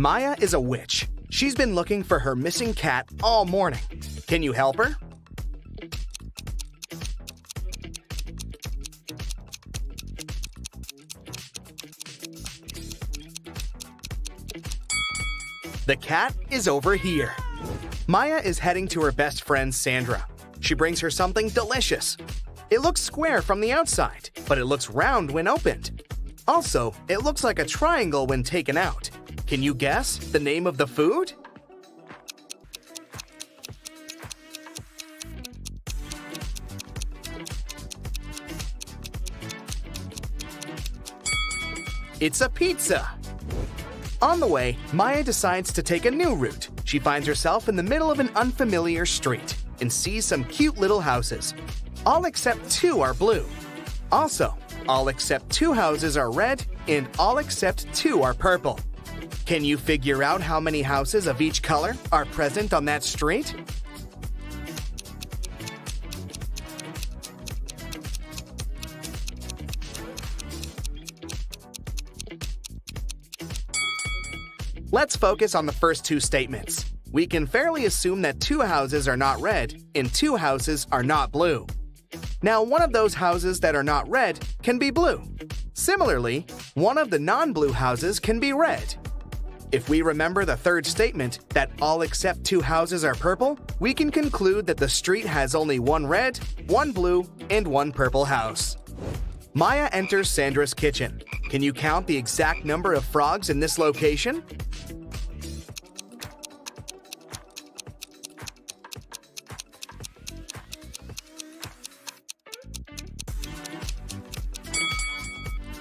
Maya is a witch. She's been looking for her missing cat all morning. Can you help her? The cat is over here. Maya is heading to her best friend Sandra. She brings her something delicious. It looks square from the outside, but it looks round when opened. Also, it looks like a triangle when taken out. Can you guess the name of the food? It's a pizza. On the way, Maya decides to take a new route. She finds herself in the middle of an unfamiliar street and sees some cute little houses. All except two are blue. Also, all except two houses are red and all except two are purple. Can you figure out how many houses of each color are present on that street? Let's focus on the first two statements. We can fairly assume that two houses are not red and two houses are not blue. Now, one of those houses that are not red can be blue. Similarly, one of the non-blue houses can be red. If we remember the third statement, that all except two houses are purple, we can conclude that the street has only one red, one blue, and one purple house. Maya enters Sandra's kitchen. Can you count the exact number of frogs in this location?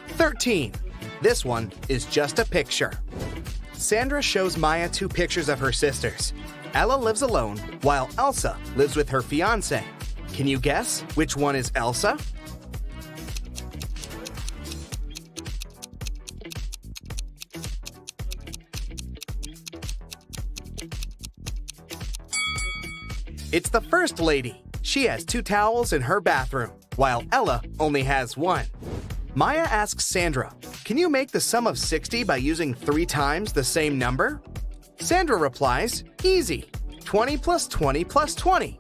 Thirteen. This one is just a picture. Sandra shows Maya two pictures of her sisters. Ella lives alone, while Elsa lives with her fiance. Can you guess which one is Elsa? It's the First Lady. She has two towels in her bathroom, while Ella only has one. Maya asks Sandra, Can you make the sum of 60 by using three times the same number? Sandra replies, Easy 20 plus 20 plus 20.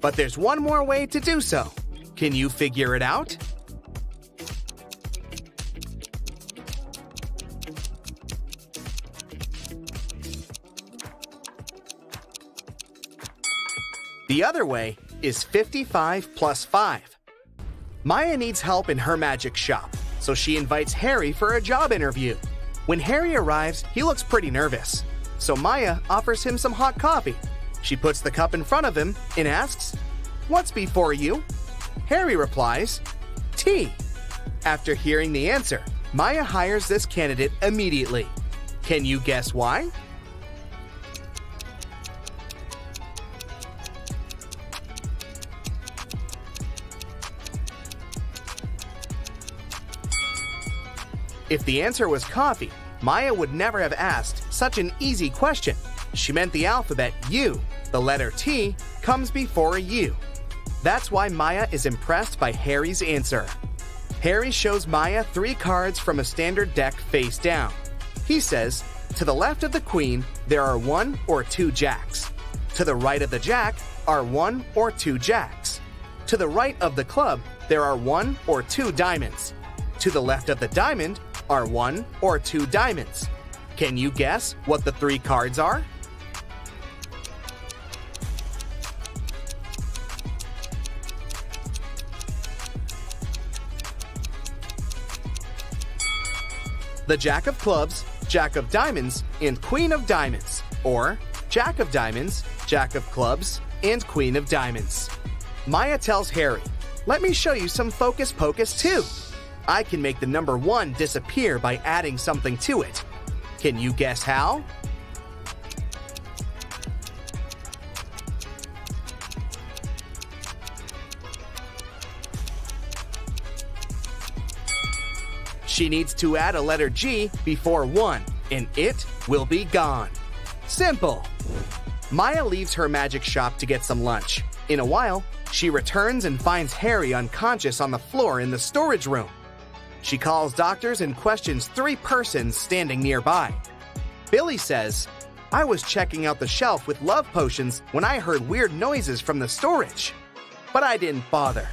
But there's one more way to do so. Can you figure it out? The other way is 55 plus 5. Maya needs help in her magic shop, so she invites Harry for a job interview. When Harry arrives, he looks pretty nervous. So Maya offers him some hot coffee. She puts the cup in front of him and asks, What's before you? Harry replies, Tea. After hearing the answer, Maya hires this candidate immediately. Can you guess why? If the answer was coffee, Maya would never have asked such an easy question. She meant the alphabet U, the letter T, comes before a U. That's why Maya is impressed by Harry's answer. Harry shows Maya three cards from a standard deck face down. He says, To the left of the queen, there are one or two jacks. To the right of the jack are one or two jacks. To the right of the club, there are one or two diamonds. To the left of the diamond are one or two diamonds. Can you guess what the three cards are? The Jack of Clubs, Jack of Diamonds, and Queen of Diamonds, or Jack of Diamonds, Jack of Clubs, and Queen of Diamonds. Maya tells Harry, Let me show you some focus pocus too. I can make the number one disappear by adding something to it. Can you guess how? She needs to add a letter G before 1, and it will be gone. Simple. Maya leaves her magic shop to get some lunch. In a while, she returns and finds Harry unconscious on the floor in the storage room. She calls doctors and questions three persons standing nearby. Billy says, I was checking out the shelf with love potions when I heard weird noises from the storage. But I didn't bother.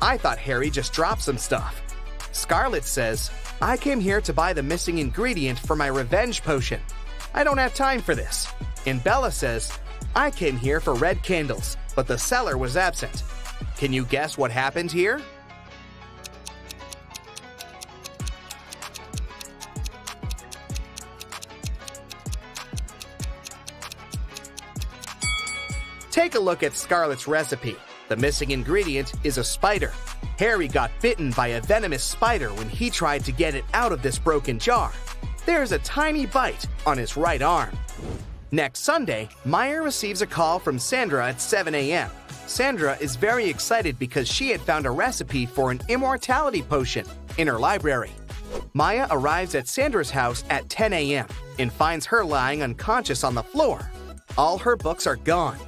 I thought Harry just dropped some stuff. Scarlet says, I came here to buy the missing ingredient for my revenge potion. I don't have time for this. And Bella says, I came here for red candles, but the seller was absent. Can you guess what happened here? Take a look at Scarlet's recipe. The missing ingredient is a spider. Harry got bitten by a venomous spider when he tried to get it out of this broken jar. There's a tiny bite on his right arm. Next Sunday, Maya receives a call from Sandra at 7 a.m. Sandra is very excited because she had found a recipe for an immortality potion in her library. Maya arrives at Sandra's house at 10 a.m. and finds her lying unconscious on the floor. All her books are gone.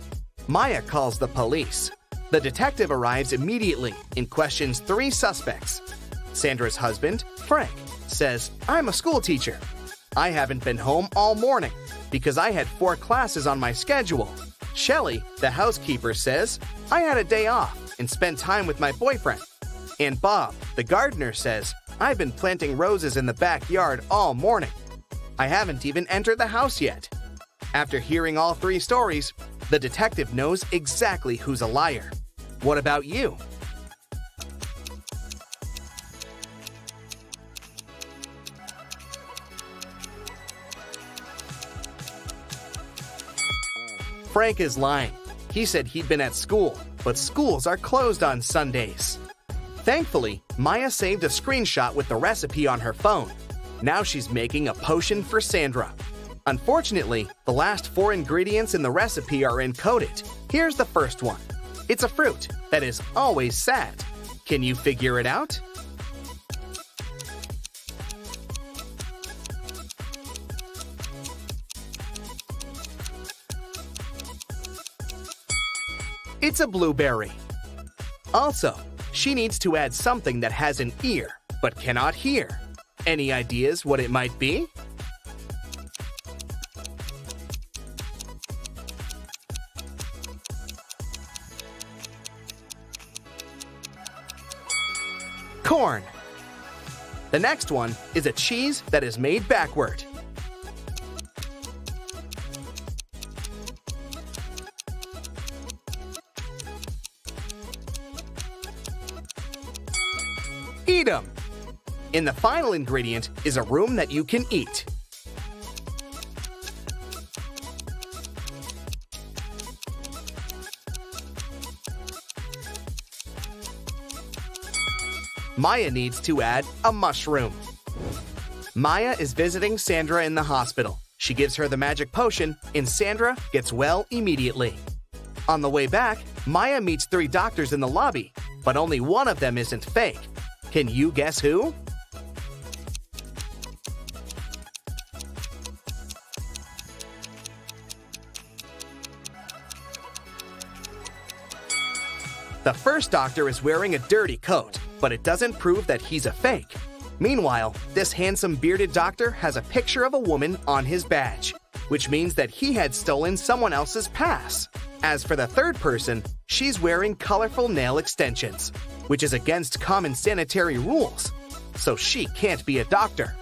Maya calls the police. The detective arrives immediately and questions three suspects. Sandra's husband, Frank, says, I'm a school teacher. I haven't been home all morning because I had four classes on my schedule. Shelly, the housekeeper, says, I had a day off and spent time with my boyfriend. And Bob, the gardener, says, I've been planting roses in the backyard all morning. I haven't even entered the house yet. After hearing all three stories, the detective knows exactly who's a liar. What about you? Frank is lying. He said he'd been at school, but schools are closed on Sundays. Thankfully, Maya saved a screenshot with the recipe on her phone. Now she's making a potion for Sandra. Unfortunately, the last four ingredients in the recipe are encoded. Here's the first one it's a fruit that is always sad. Can you figure it out? It's a blueberry. Also, she needs to add something that has an ear but cannot hear. Any ideas what it might be? Corn. The next one is a cheese that is made backward. Edam. And the final ingredient is a room that you can eat. Maya needs to add a mushroom. Maya is visiting Sandra in the hospital. She gives her the magic potion, and Sandra gets well immediately. On the way back, Maya meets three doctors in the lobby, but only one of them isn't fake. Can you guess who? The first doctor is wearing a dirty coat, but it doesn't prove that he's a fake. Meanwhile, this handsome bearded doctor has a picture of a woman on his badge, which means that he had stolen someone else's pass. As for the third person, she's wearing colorful nail extensions, which is against common sanitary rules, so she can't be a doctor.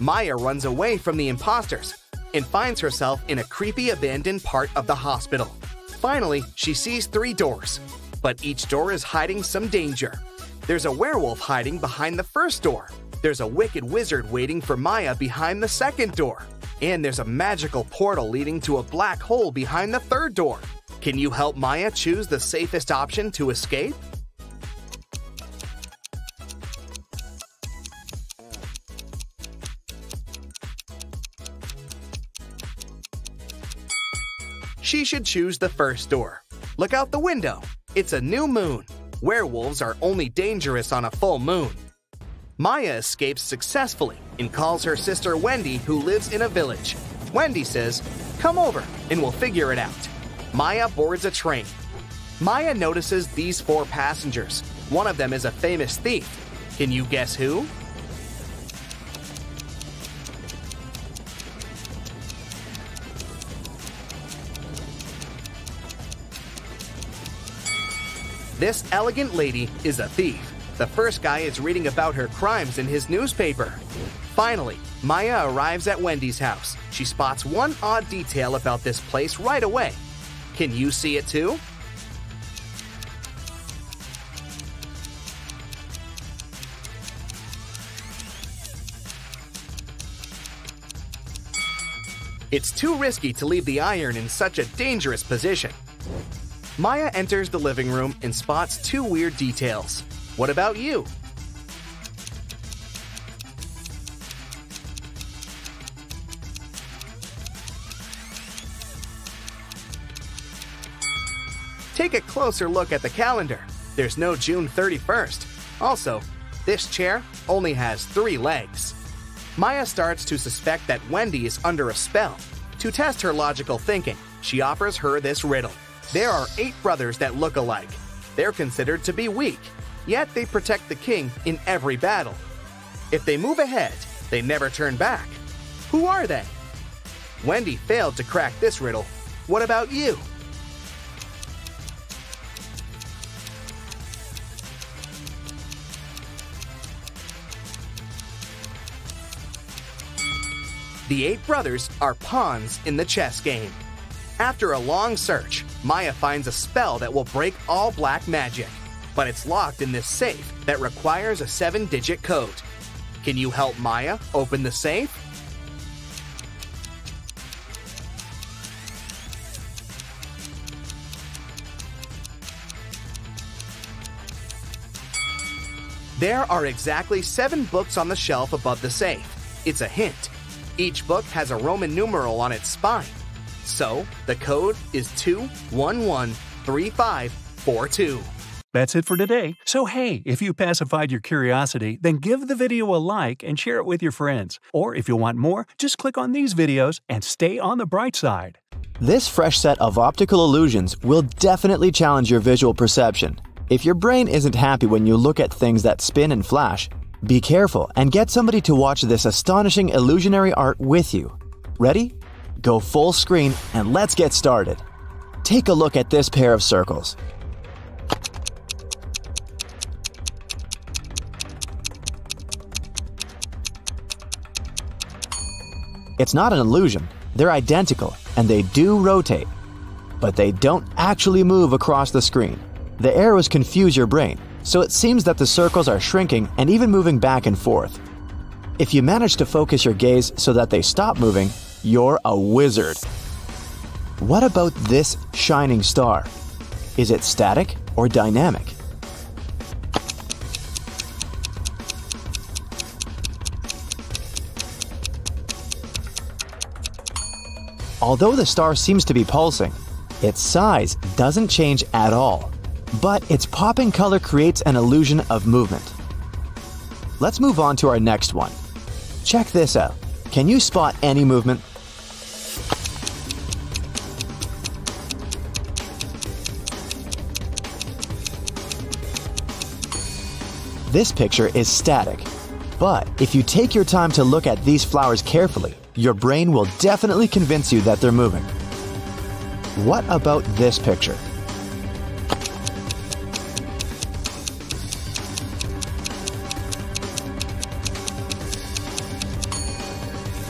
Maya runs away from the imposters and finds herself in a creepy abandoned part of the hospital. Finally, she sees three doors, but each door is hiding some danger. There's a werewolf hiding behind the first door. There's a wicked wizard waiting for Maya behind the second door. And there's a magical portal leading to a black hole behind the third door. Can you help Maya choose the safest option to escape? She should choose the first door. Look out the window. It's a new moon. Werewolves are only dangerous on a full moon. Maya escapes successfully and calls her sister Wendy, who lives in a village. Wendy says, Come over and we'll figure it out. Maya boards a train. Maya notices these four passengers. One of them is a famous thief. Can you guess who? This elegant lady is a thief. The first guy is reading about her crimes in his newspaper. Finally, Maya arrives at Wendy's house. She spots one odd detail about this place right away. Can you see it too? It's too risky to leave the iron in such a dangerous position. Maya enters the living room and spots two weird details. What about you? Take a closer look at the calendar. There's no June 31st. Also, this chair only has three legs. Maya starts to suspect that Wendy is under a spell. To test her logical thinking, she offers her this riddle. There are eight brothers that look alike. They're considered to be weak, yet they protect the king in every battle. If they move ahead, they never turn back. Who are they? Wendy failed to crack this riddle. What about you? The eight brothers are pawns in the chess game. After a long search, Maya finds a spell that will break all black magic, but it's locked in this safe that requires a seven digit code. Can you help Maya open the safe? There are exactly seven books on the shelf above the safe. It's a hint. Each book has a Roman numeral on its spine. So, the code is 2113542. That's it for today. So, hey, if you pacified your curiosity, then give the video a like and share it with your friends. Or if you want more, just click on these videos and stay on the bright side. This fresh set of optical illusions will definitely challenge your visual perception. If your brain isn't happy when you look at things that spin and flash, be careful and get somebody to watch this astonishing illusionary art with you. Ready? Go full screen and let's get started. Take a look at this pair of circles. It's not an illusion, they're identical and they do rotate. But they don't actually move across the screen. The arrows confuse your brain, so it seems that the circles are shrinking and even moving back and forth. If you manage to focus your gaze so that they stop moving, you're a wizard. What about this shining star? Is it static or dynamic? Although the star seems to be pulsing, its size doesn't change at all, but its popping color creates an illusion of movement. Let's move on to our next one. Check this out. Can you spot any movement? This picture is static, but if you take your time to look at these flowers carefully, your brain will definitely convince you that they're moving. What about this picture?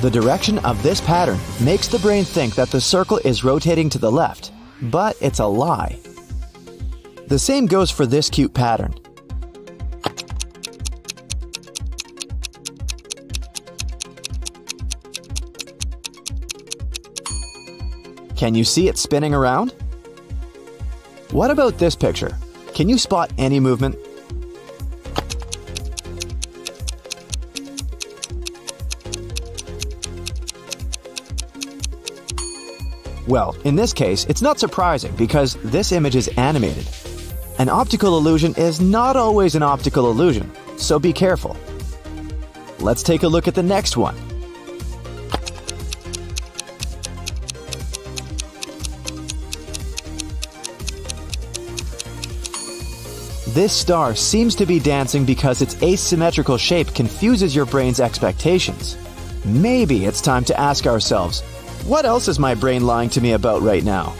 The direction of this pattern makes the brain think that the circle is rotating to the left, but it's a lie. The same goes for this cute pattern. Can you see it spinning around? What about this picture? Can you spot any movement? Well, in this case, it's not surprising because this image is animated. An optical illusion is not always an optical illusion, so be careful. Let's take a look at the next one. This star seems to be dancing because its asymmetrical shape confuses your brain's expectations. Maybe it's time to ask ourselves what else is my brain lying to me about right now?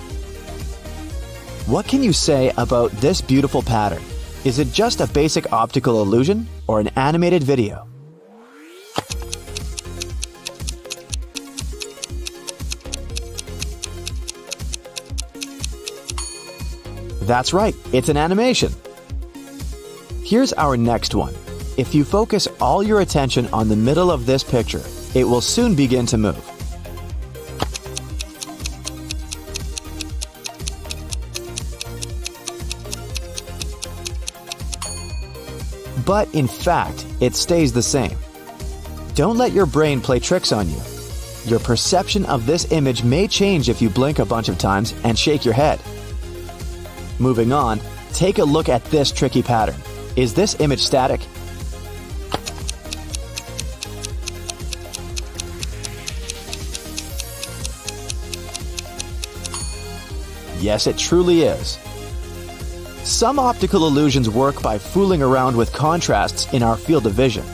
What can you say about this beautiful pattern? Is it just a basic optical illusion or an animated video? That's right, it's an animation. Here's our next one. If you focus all your attention on the middle of this picture, it will soon begin to move. But in fact, it stays the same. Don't let your brain play tricks on you. Your perception of this image may change if you blink a bunch of times and shake your head. Moving on, take a look at this tricky pattern. Is this image static? Yes, it truly is. Some optical illusions work by fooling around with contrasts in our field of vision.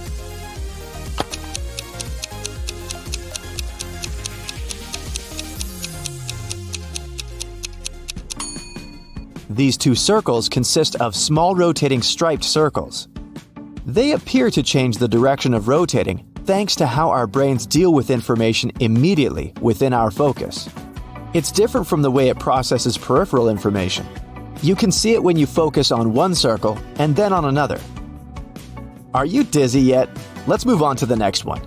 These two circles consist of small rotating striped circles. They appear to change the direction of rotating thanks to how our brains deal with information immediately within our focus. It's different from the way it processes peripheral information. You can see it when you focus on one circle and then on another. Are you dizzy yet? Let's move on to the next one.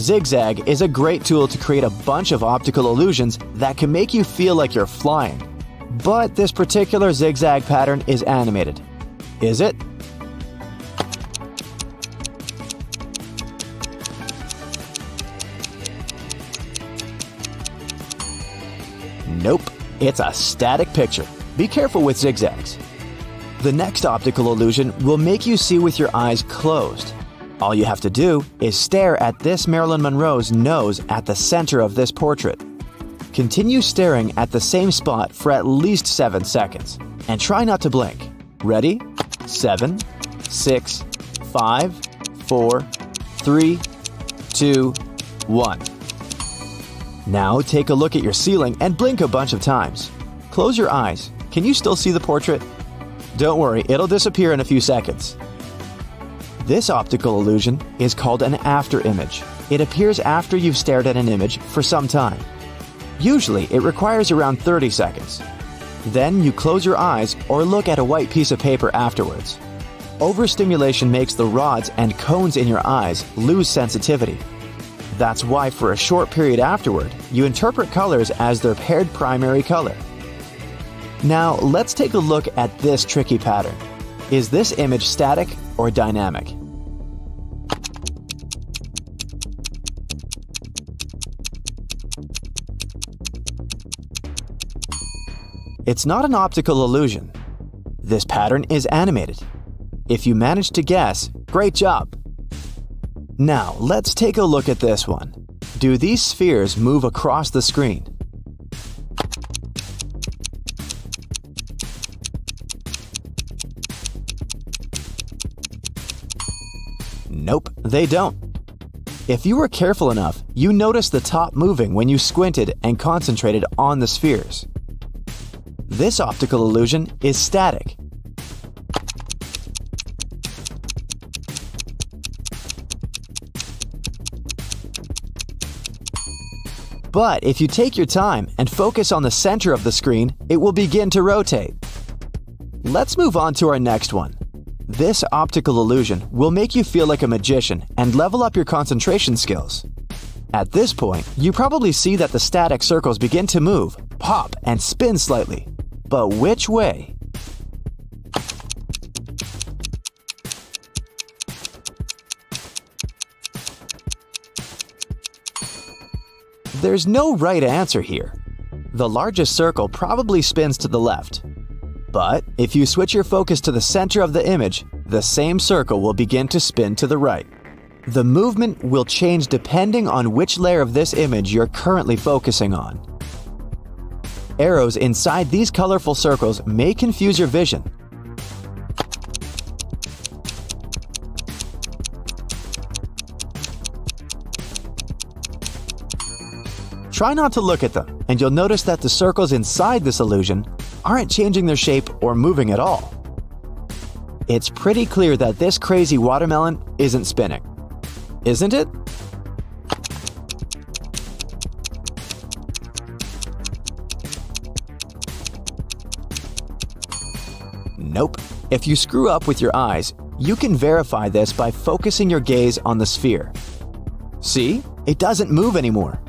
Zigzag is a great tool to create a bunch of optical illusions that can make you feel like you're flying. But this particular zigzag pattern is animated. Is it? Nope, it's a static picture. Be careful with zigzags. The next optical illusion will make you see with your eyes closed. All you have to do is stare at this Marilyn Monroe's nose at the center of this portrait. Continue staring at the same spot for at least 7 seconds, and try not to blink. Ready? 7, 6, 5, 4, 3, 2, 1. Now take a look at your ceiling and blink a bunch of times. Close your eyes. Can you still see the portrait? Don't worry, it'll disappear in a few seconds. This optical illusion is called an after image. It appears after you've stared at an image for some time. Usually, it requires around 30 seconds. Then you close your eyes or look at a white piece of paper afterwards. Overstimulation makes the rods and cones in your eyes lose sensitivity. That's why, for a short period afterward, you interpret colors as their paired primary color. Now, let's take a look at this tricky pattern. Is this image static or dynamic? It's not an optical illusion. This pattern is animated. If you managed to guess, great job! Now, let's take a look at this one. Do these spheres move across the screen? Nope, they don't. If you were careful enough, you noticed the top moving when you squinted and concentrated on the spheres. This optical illusion is static. But if you take your time and focus on the center of the screen, it will begin to rotate. Let's move on to our next one. This optical illusion will make you feel like a magician and level up your concentration skills. At this point, you probably see that the static circles begin to move, pop, and spin slightly. But which way? There's no right answer here. The largest circle probably spins to the left. But if you switch your focus to the center of the image, the same circle will begin to spin to the right. The movement will change depending on which layer of this image you're currently focusing on. Arrows inside these colorful circles may confuse your vision. Try not to look at them, and you'll notice that the circles inside this illusion aren't changing their shape or moving at all. It's pretty clear that this crazy watermelon isn't spinning. Isn't it? Nope. If you screw up with your eyes, you can verify this by focusing your gaze on the sphere. See? It doesn't move anymore.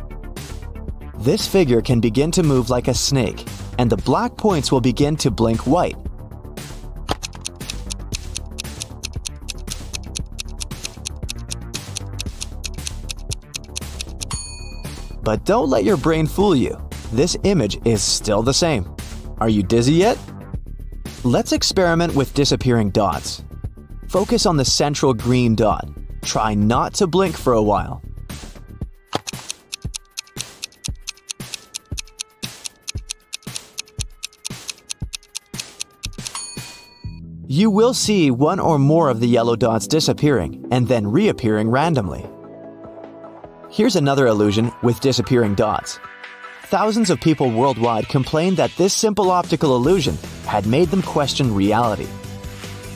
This figure can begin to move like a snake, and the black points will begin to blink white. But don't let your brain fool you. This image is still the same. Are you dizzy yet? Let's experiment with disappearing dots. Focus on the central green dot. Try not to blink for a while. You will see one or more of the yellow dots disappearing and then reappearing randomly. Here's another illusion with disappearing dots. Thousands of people worldwide complain that this simple optical illusion had made them question reality.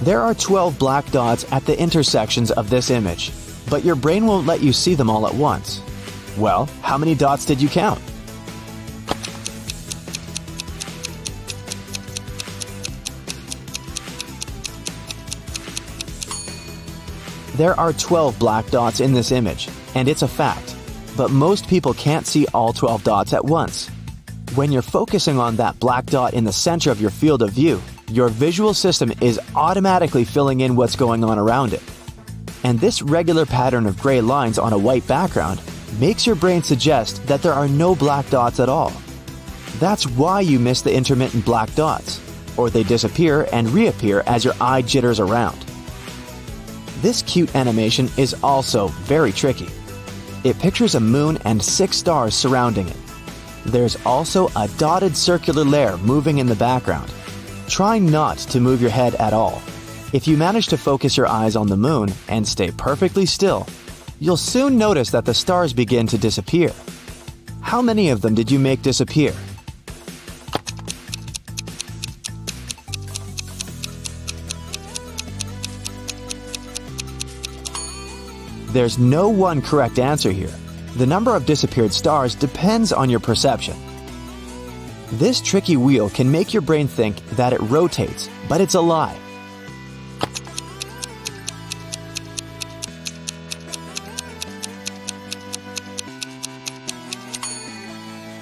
There are 12 black dots at the intersections of this image, but your brain won't let you see them all at once. Well, how many dots did you count? There are 12 black dots in this image, and it's a fact. But most people can't see all 12 dots at once. When you're focusing on that black dot in the center of your field of view, your visual system is automatically filling in what's going on around it. And this regular pattern of gray lines on a white background makes your brain suggest that there are no black dots at all. That's why you miss the intermittent black dots, or they disappear and reappear as your eye jitters around. This cute animation is also very tricky. It pictures a moon and six stars surrounding it. There's also a dotted circular layer moving in the background. Try not to move your head at all. If you manage to focus your eyes on the moon and stay perfectly still, you'll soon notice that the stars begin to disappear. How many of them did you make disappear? There's no one correct answer here. The number of disappeared stars depends on your perception. This tricky wheel can make your brain think that it rotates, but it's a lie.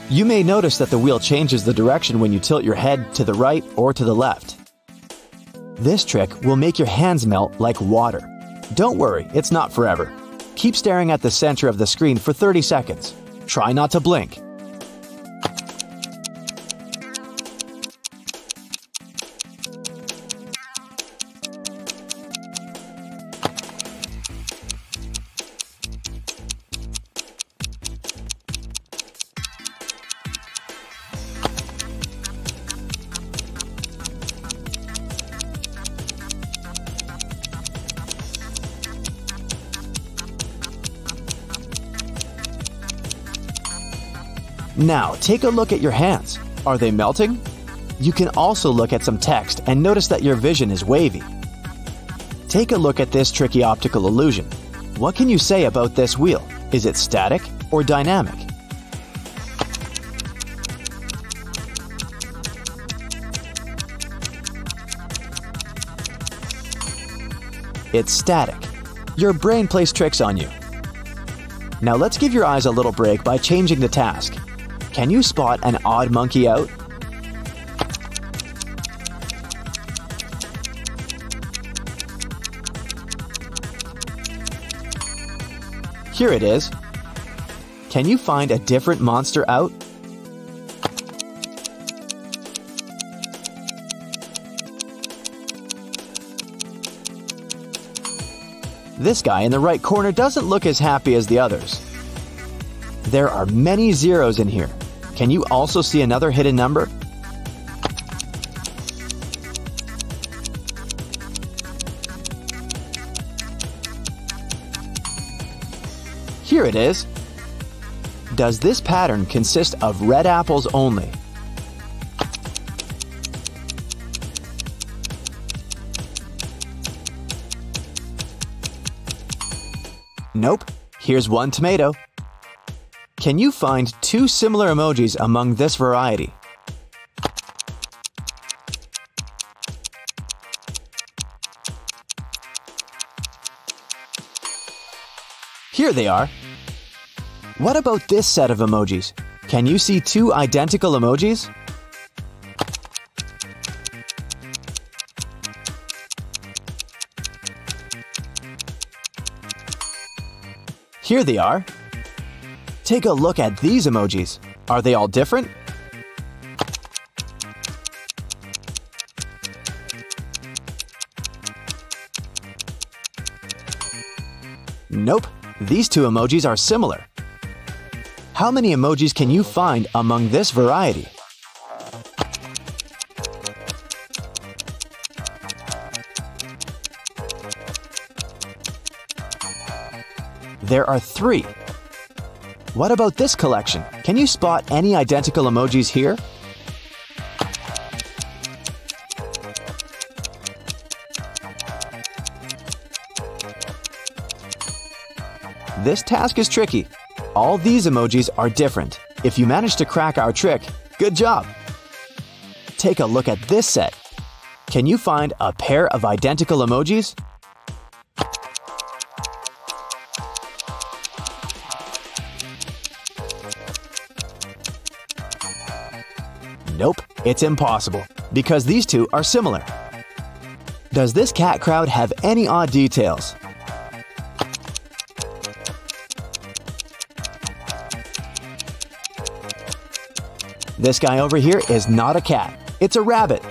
You may notice that the wheel changes the direction when you tilt your head to the right or to the left. This trick will make your hands melt like water. Don't worry, it's not forever. Keep staring at the center of the screen for 30 seconds. Try not to blink. Now, take a look at your hands. Are they melting? You can also look at some text and notice that your vision is wavy. Take a look at this tricky optical illusion. What can you say about this wheel? Is it static or dynamic? It's static. Your brain plays tricks on you. Now let's give your eyes a little break by changing the task. Can you spot an odd monkey out? Here it is. Can you find a different monster out? This guy in the right corner doesn't look as happy as the others. There are many zeros in here. Can you also see another hidden number? Here it is. Does this pattern consist of red apples only? Nope, here's one tomato. Can you find two similar emojis among this variety? Here they are. What about this set of emojis? Can you see two identical emojis? Here they are. Take a look at these emojis. Are they all different? Nope, these two emojis are similar. How many emojis can you find among this variety? There are three. What about this collection? Can you spot any identical emojis here? This task is tricky. All these emojis are different. If you manage to crack our trick, good job! Take a look at this set. Can you find a pair of identical emojis? Nope, it's impossible, because these two are similar. Does this cat crowd have any odd details? This guy over here is not a cat, it's a rabbit.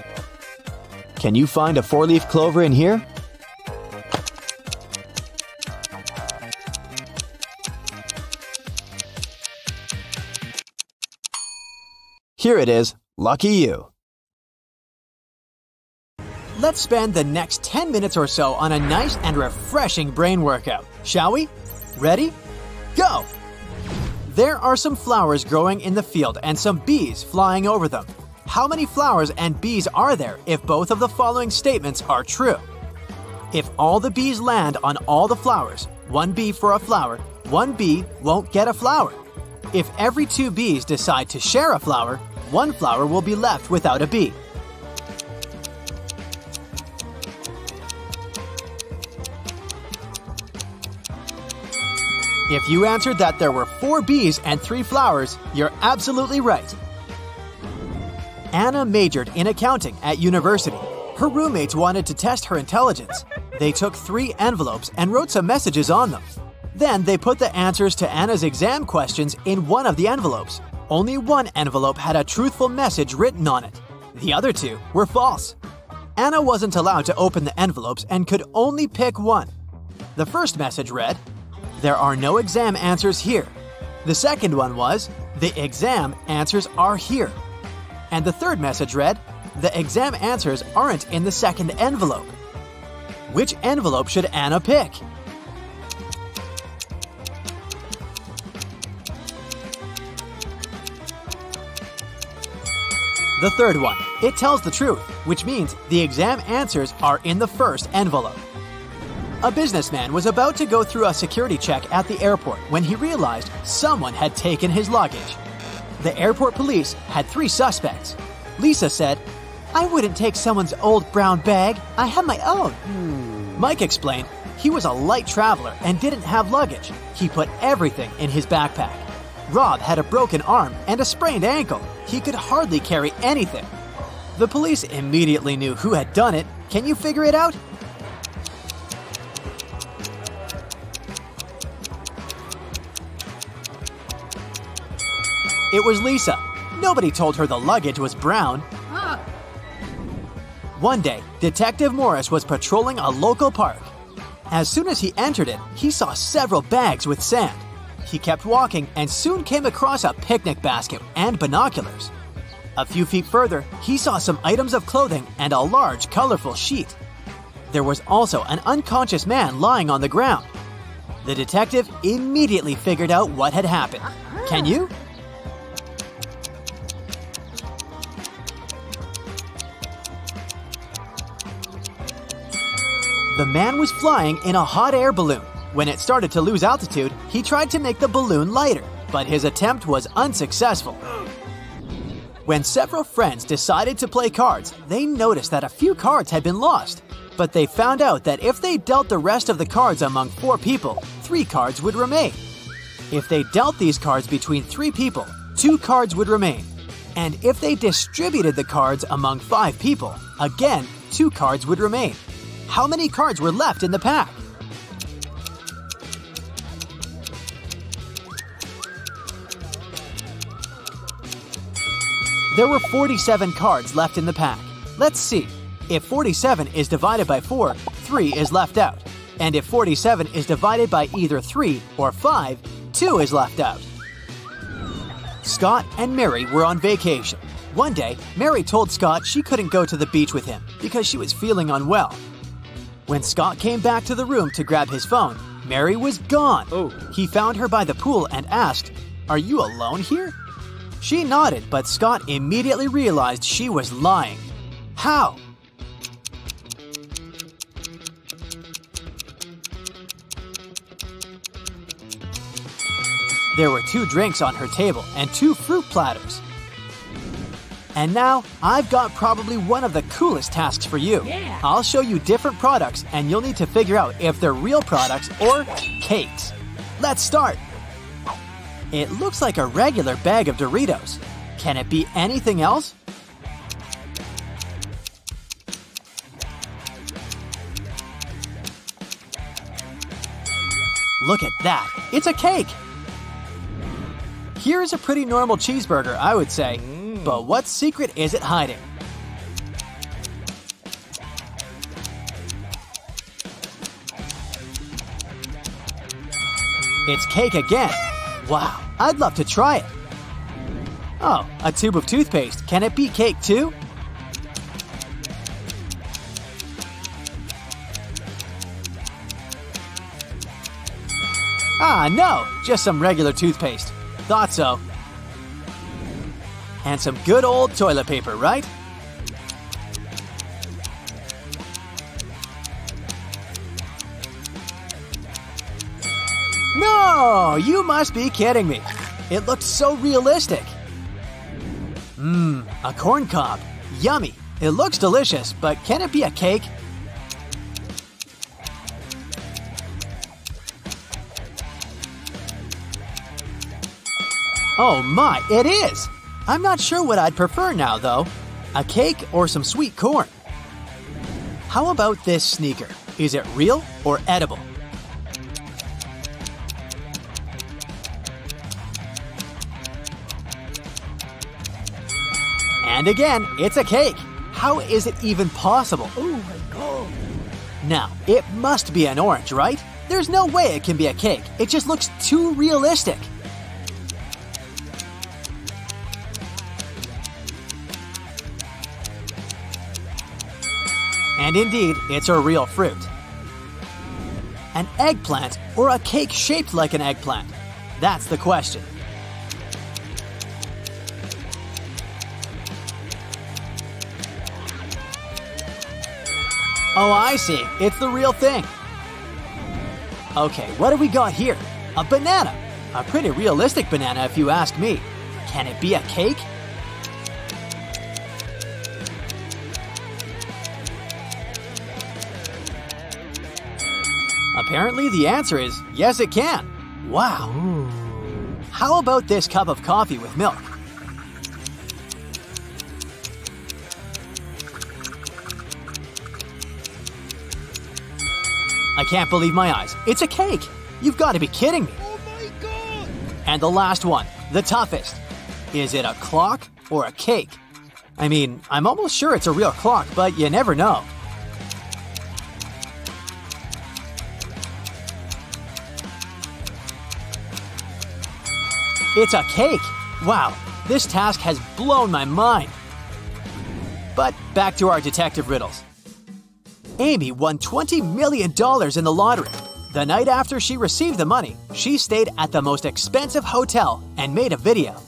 Can you find a four-leaf clover in here? Here it is. Lucky you. Let's spend the next 10 minutes or so on a nice and refreshing brain workout, shall we? Ready? Go! There are some flowers growing in the field and some bees flying over them. How many flowers and bees are there if both of the following statements are true? If all the bees land on all the flowers, one bee for a flower, one bee won't get a flower. If every two bees decide to share a flower, one flower will be left without a bee. If you answered that there were four bees and three flowers, you're absolutely right. Anna majored in accounting at university. Her roommates wanted to test her intelligence. They took three envelopes and wrote some messages on them. Then they put the answers to Anna's exam questions in one of the envelopes. Only one envelope had a truthful message written on it. The other two were false. Anna wasn't allowed to open the envelopes and could only pick one. The first message read, There are no exam answers here. The second one was, The exam answers are here. And the third message read, The exam answers aren't in the second envelope. Which envelope should Anna pick? The third one. It tells the truth, which means the exam answers are in the first envelope. A businessman was about to go through a security check at the airport when he realized someone had taken his luggage. The airport police had three suspects. Lisa said, I wouldn't take someone's old brown bag. I have my own. Mike explained he was a light traveler and didn't have luggage. He put everything in his backpack. Rob had a broken arm and a sprained ankle. He could hardly carry anything. The police immediately knew who had done it. Can you figure it out? It was Lisa. Nobody told her the luggage was brown. One day, Detective Morris was patrolling a local park. As soon as he entered it, he saw several bags with sand. He kept walking and soon came across a picnic basket and binoculars. A few feet further, he saw some items of clothing and a large, colorful sheet. There was also an unconscious man lying on the ground. The detective immediately figured out what had happened. Can you? The man was flying in a hot air balloon. When it started to lose altitude, he tried to make the balloon lighter, but his attempt was unsuccessful. When several friends decided to play cards, they noticed that a few cards had been lost. But they found out that if they dealt the rest of the cards among four people, three cards would remain. If they dealt these cards between three people, two cards would remain. And if they distributed the cards among five people, again, two cards would remain. How many cards were left in the pack? There were 47 cards left in the pack. Let's see. If 47 is divided by 4, 3 is left out. And if 47 is divided by either 3 or 5, 2 is left out. Scott and Mary were on vacation. One day, Mary told Scott she couldn't go to the beach with him because she was feeling unwell. When Scott came back to the room to grab his phone, Mary was gone. Oh. He found her by the pool and asked, Are you alone here? She nodded, but Scott immediately realized she was lying. How? There were two drinks on her table and two fruit platters. And now, I've got probably one of the coolest tasks for you. Yeah. I'll show you different products, and you'll need to figure out if they're real products or cakes. Let's start. It looks like a regular bag of Doritos. Can it be anything else? Look at that. It's a cake. Here is a pretty normal cheeseburger, I would say. Mm. But what secret is it hiding? It's cake again. Wow, I'd love to try it. Oh, a tube of toothpaste. Can it be cake too? Ah, no, just some regular toothpaste. Thought so. And some good old toilet paper, right? No, you must be kidding me. It looked so realistic. Mmm, a corn cob. Yummy. It looks delicious, but can it be a cake? Oh my, it is! I'm not sure what I'd prefer now, though. A cake or some sweet corn? How about this sneaker? Is it real or edible? And again, it's a cake. How is it even possible? Oh my god. Now, it must be an orange, right? There's no way it can be a cake. It just looks too realistic. And indeed, it's a real fruit. An eggplant or a cake shaped like an eggplant? That's the question. Oh, I see. It's the real thing. Okay, what do we got here? A banana. A pretty realistic banana, if you ask me. Can it be a cake? Apparently, the answer is yes, it can. Wow. How about this cup of coffee with milk? I can't believe my eyes. It's a cake. You've got to be kidding me. Oh my god. And the last one, the toughest. Is it a clock or a cake? I mean, I'm almost sure it's a real clock, but you never know. It's a cake! Wow, this task has blown my mind. But back to our detective riddles. Amy won $20 million in the lottery. The night after she received the money, she stayed at the most expensive hotel and made a video.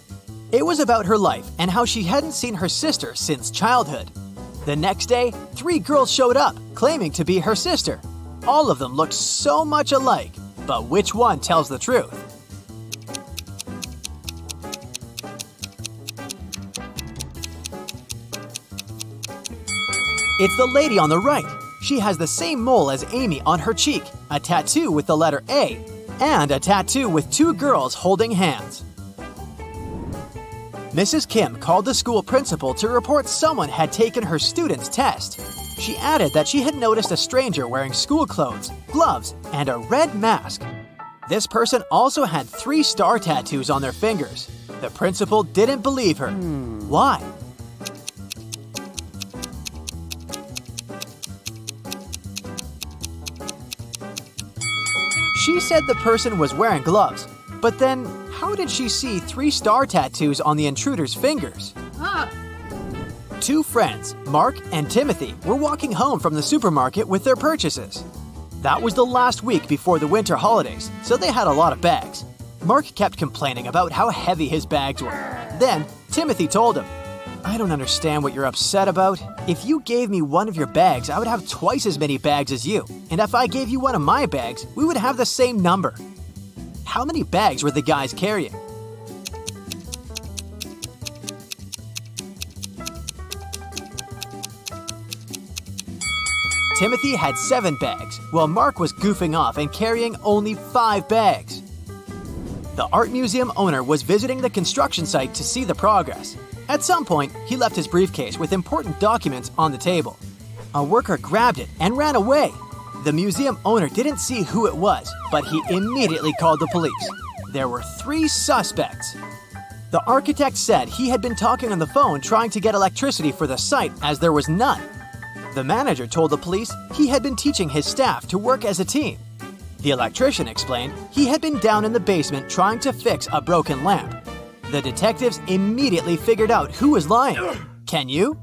It was about her life and how she hadn't seen her sister since childhood. The next day, three girls showed up, claiming to be her sister. All of them looked so much alike. But which one tells the truth? It's the lady on the right. She has the same mole as Amy on her cheek, a tattoo with the letter A, and a tattoo with two girls holding hands. Mrs. Kim called the school principal to report someone had taken her student's test. She added that she had noticed a stranger wearing school clothes, gloves, and a red mask. This person also had three star tattoos on their fingers. The principal didn't believe her. Hmm. Why? Said the person was wearing gloves, but then how did she see three star tattoos on the intruder's fingers? Two friends, Mark and Timothy, were walking home from the supermarket with their purchases. That was the last week before the winter holidays, so they had a lot of bags. Mark kept complaining about how heavy his bags were. Then, Timothy told him, I don't understand what you're upset about. If you gave me one of your bags, I would have twice as many bags as you. And if I gave you one of my bags, we would have the same number. How many bags were the guys carrying? Timothy had seven bags, while Mark was goofing off and carrying only five bags. The art museum owner was visiting the construction site to see the progress. At some point, he left his briefcase with important documents on the table. A worker grabbed it and ran away. The museum owner didn't see who it was, but he immediately called the police. There were three suspects. The architect said he had been talking on the phone trying to get electricity for the site as there was none. The manager told the police he had been teaching his staff to work as a team. The electrician explained he had been down in the basement trying to fix a broken lamp. The detectives immediately figured out who was lying. Can you?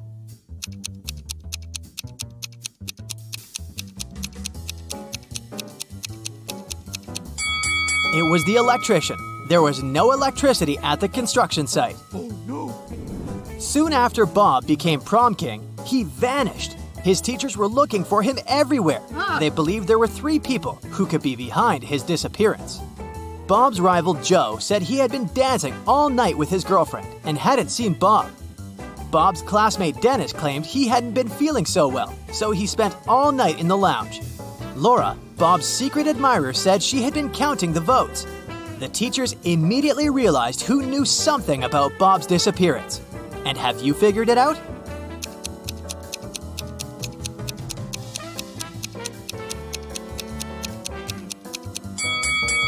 It was the electrician. There was no electricity at the construction site. Oh no. Soon after Bob became prom king, he vanished. His teachers were looking for him everywhere. Ah. They believed there were three people who could be behind his disappearance. Bob's rival Joe said he had been dancing all night with his girlfriend and hadn't seen Bob. Bob's classmate Dennis claimed he hadn't been feeling so well, so he spent all night in the lounge. Laura, Bob's secret admirer, said she had been counting the votes. The teachers immediately realized who knew something about Bob's disappearance. And have you figured it out?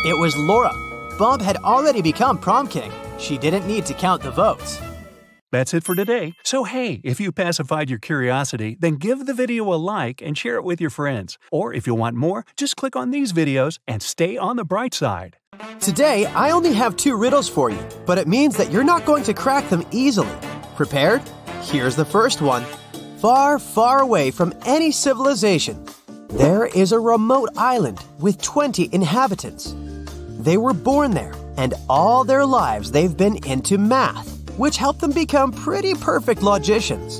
It was Laura. Bob had already become prom king. She didn't need to count the votes. That's it for today. So hey, if you pacified your curiosity, then give the video a like and share it with your friends. Or if you want more, just click on these videos and stay on the bright side. Today, I only have two riddles for you, but it means that you're not going to crack them easily. Prepared? Here's the first one. Far, far away from any civilization, there is a remote island with 20 inhabitants. They were born there, and all their lives they've been into math, which helped them become pretty perfect logicians.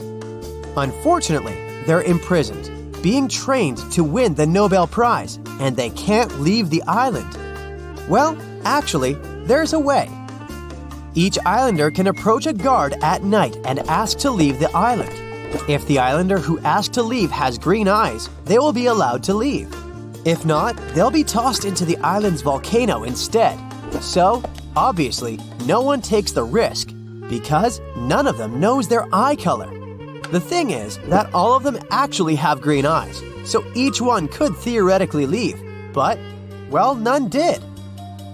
Unfortunately, they're imprisoned, being trained to win the Nobel Prize, and they can't leave the island. Well, actually, there's a way. Each islander can approach a guard at night and ask to leave the island. If the islander who asked to leave has green eyes, they will be allowed to leave. If not, they'll be tossed into the island's volcano instead. So, obviously, no one takes the risk because none of them knows their eye color. The thing is that all of them actually have green eyes, so each one could theoretically leave, but, well, none did.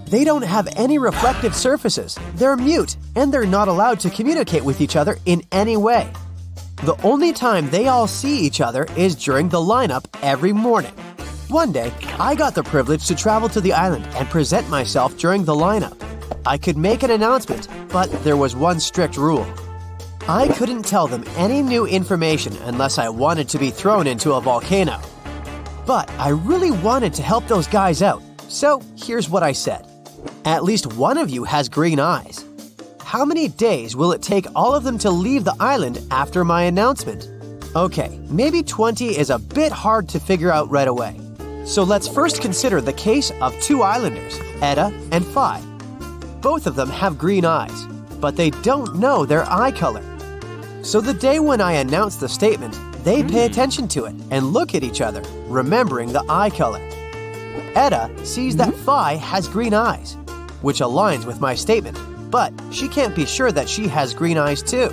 They don't have any reflective surfaces, they're mute, and they're not allowed to communicate with each other in any way. The only time they all see each other is during the lineup every morning. One day, I got the privilege to travel to the island and present myself during the lineup. I could make an announcement, but there was one strict rule. I couldn't tell them any new information unless I wanted to be thrown into a volcano. But I really wanted to help those guys out, so here's what I said. At least one of you has green eyes. How many days will it take all of them to leave the island after my announcement? Okay, maybe 20 is a bit hard to figure out right away. So let's first consider the case of two islanders, Etta and Phi. Both of them have green eyes, but they don't know their eye color. So the day when I announce the statement, they pay hmm. attention to it and look at each other, remembering the eye color. Etta sees that hmm? Phi has green eyes, which aligns with my statement, but she can't be sure that she has green eyes too.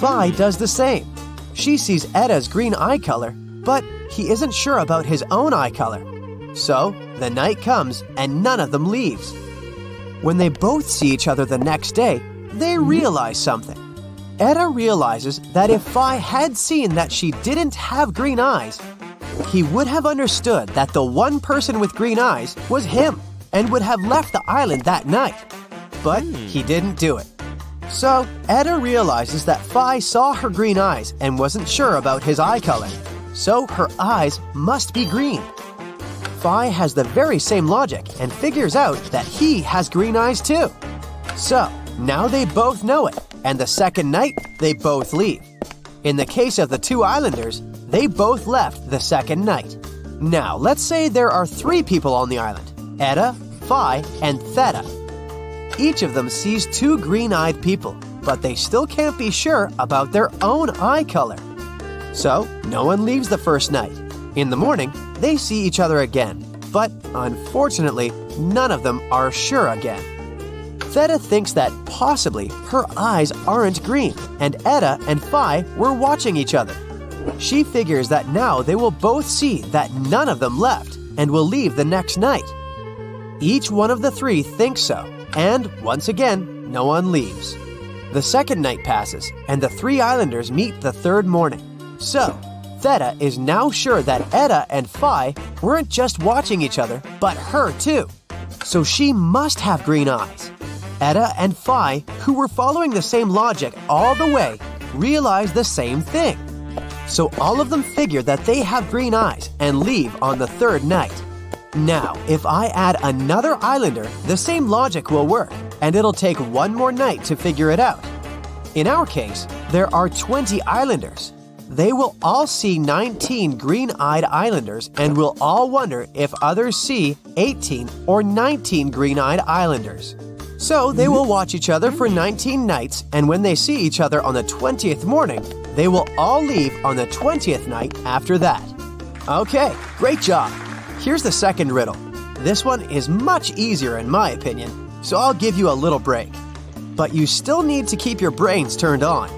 Phi hmm. does the same. She sees Etta's green eye color, but he isn't sure about his own eye color. So, the night comes and none of them leaves. When they both see each other the next day, they realize something. Etta realizes that if Phi had seen that she didn't have green eyes, he would have understood that the one person with green eyes was him and would have left the island that night. But hmm. he didn't do it. So, Etta realizes that Phi saw her green eyes and wasn't sure about his eye color. So, her eyes must be green. Phi has the very same logic and figures out that he has green eyes too. So, now they both know it, and the second night, they both leave. In the case of the two islanders, they both left the second night. Now, let's say there are three people on the island Etta, Phi, and Theta. Each of them sees two green eyed people, but they still can't be sure about their own eye color. So, no one leaves the first night. In the morning, they see each other again, but unfortunately, none of them are sure again. Theta thinks that possibly her eyes aren't green, and Etta and Phi were watching each other. She figures that now they will both see that none of them left and will leave the next night. Each one of the three thinks so, and once again, no one leaves. The second night passes, and the three islanders meet the third morning. So, Theta is now sure that Etta and Phi weren't just watching each other, but her too. So she must have green eyes. Etta and Phi, who were following the same logic all the way, realize the same thing. So all of them figure that they have green eyes and leave on the third night. Now, if I add another islander, the same logic will work, and it'll take one more night to figure it out. In our case, there are 20 islanders. They will all see 19 green eyed islanders and will all wonder if others see 18 or 19 green eyed islanders. So they will watch each other for 19 nights, and when they see each other on the 20th morning, they will all leave on the 20th night after that. Okay, great job. Here's the second riddle. This one is much easier in my opinion, so I'll give you a little break. But you still need to keep your brains turned on.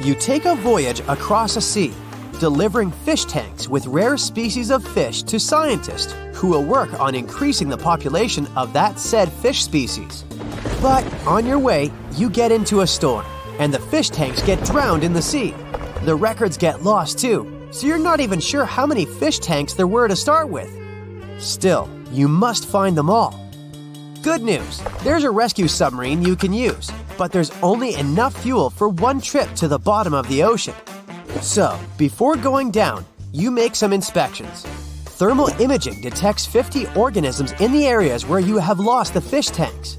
You take a voyage across a sea, delivering fish tanks with rare species of fish to scientists who will work on increasing the population of that said fish species. But on your way, you get into a storm, and the fish tanks get drowned in the sea. The records get lost too, so you're not even sure how many fish tanks there were to start with. Still, you must find them all. Good news there's a rescue submarine you can use, but there's only enough fuel for one trip to the bottom of the ocean. So, before going down, you make some inspections. Thermal imaging detects 50 organisms in the areas where you have lost the fish tanks.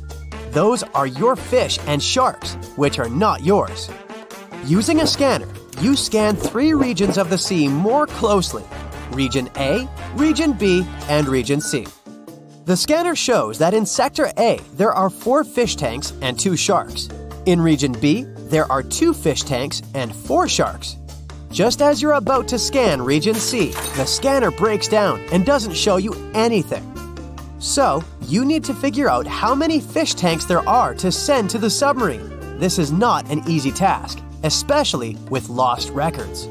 Those are your fish and sharks, which are not yours. Using a scanner, you scan three regions of the sea more closely Region A, Region B, and Region C. The scanner shows that in Sector A, there are four fish tanks and two sharks. In Region B, there are two fish tanks and four sharks. Just as you're about to scan Region C, the scanner breaks down and doesn't show you anything. So, you need to figure out how many fish tanks there are to send to the submarine. This is not an easy task, especially with lost records.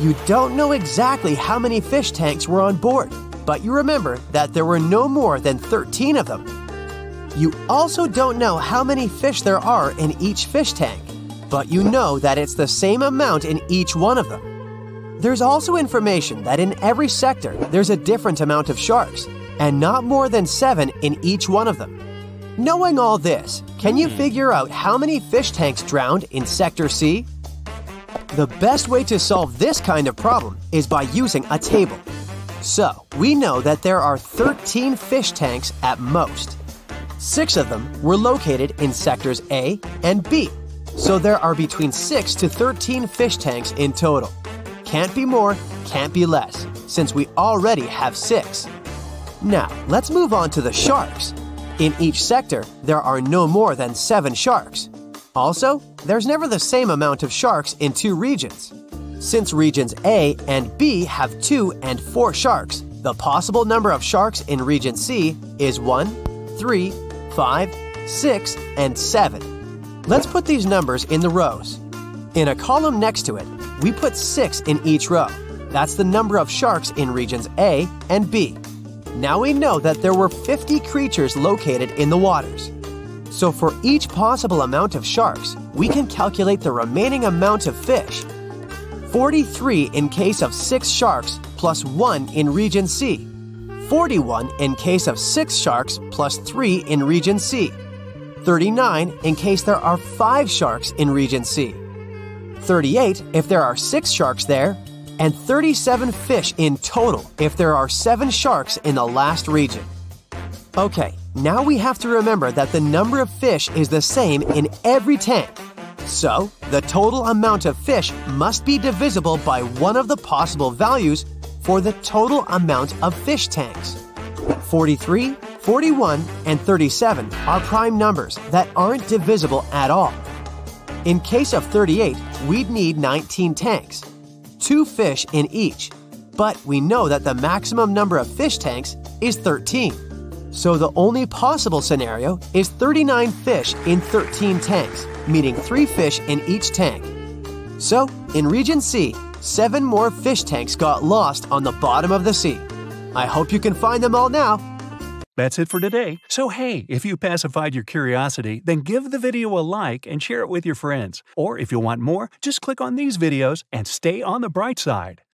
You don't know exactly how many fish tanks were on board, but you remember that there were no more than 13 of them. You also don't know how many fish there are in each fish tank, but you know that it's the same amount in each one of them. There's also information that in every sector there's a different amount of sharks, and not more than seven in each one of them. Knowing all this, can you hmm. figure out how many fish tanks drowned in Sector C? The best way to solve this kind of problem is by using a table. So, we know that there are 13 fish tanks at most. Six of them were located in sectors A and B, so there are between 6 to 13 fish tanks in total. Can't be more, can't be less. since we already have six. Now, let's move on to the sharks. In each sector, there are no more than seven sharks. Also, there's never the same amount of sharks in two regions. Since regions A and B have two and four sharks, the possible number of sharks in region C is 1, 3, 5, 6, and 7. Let's put these numbers in the rows. In a column next to it, we put 6 in each row. That's the number of sharks in regions A and B. Now we know that there were 50 creatures located in the waters. So for each possible amount of sharks, we can calculate the remaining amount of fish. 43 in case of 6 sharks plus 1 in region C. 41 in case of 6 sharks plus 3 in region C. 39 in case there are 5 sharks in region C. 38 if there are 6 sharks there, and 37 fish in total if there are 7 sharks in the last region. Okay, now we have to remember that the number of fish is the same in every tank. So, the total amount of fish must be divisible by one of the possible values for the total amount of fish tanks. 43, 41, and 37 are prime numbers that aren't divisible at all. In case of 38, we'd need 19 tanks, two fish in each, but we know that the maximum number of fish tanks is 13. So the only possible scenario is 39 fish in 13 tanks, meaning 3 fish in each tank. So, in Region C, seven more fish tanks got lost on the bottom of the sea. I hope you can find them all now. That's it for today. So, hey, if you pacified your curiosity, then give the video a like and share it with your friends. Or if you want more, just click on these videos and stay on the bright side.